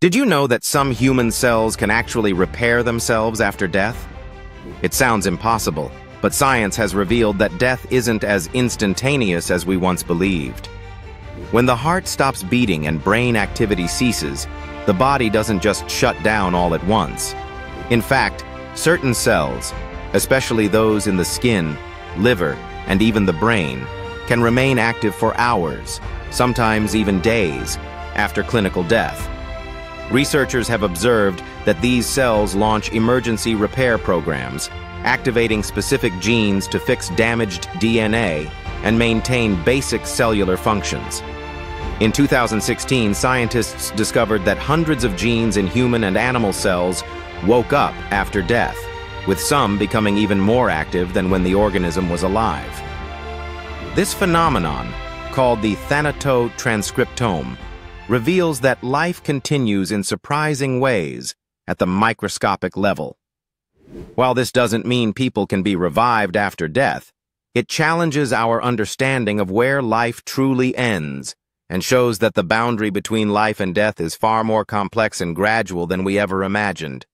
Did you know that some human cells can actually repair themselves after death? It sounds impossible, but science has revealed that death isn't as instantaneous as we once believed. When the heart stops beating and brain activity ceases, the body doesn't just shut down all at once. In fact, certain cells, especially those in the skin, liver, and even the brain, can remain active for hours, sometimes even days, after clinical death. Researchers have observed that these cells launch emergency repair programs, activating specific genes to fix damaged DNA and maintain basic cellular functions. In 2016, scientists discovered that hundreds of genes in human and animal cells woke up after death, with some becoming even more active than when the organism was alive. This phenomenon, called the thanatotranscriptome, reveals that life continues in surprising ways at the microscopic level. While this doesn't mean people can be revived after death, it challenges our understanding of where life truly ends and shows that the boundary between life and death is far more complex and gradual than we ever imagined.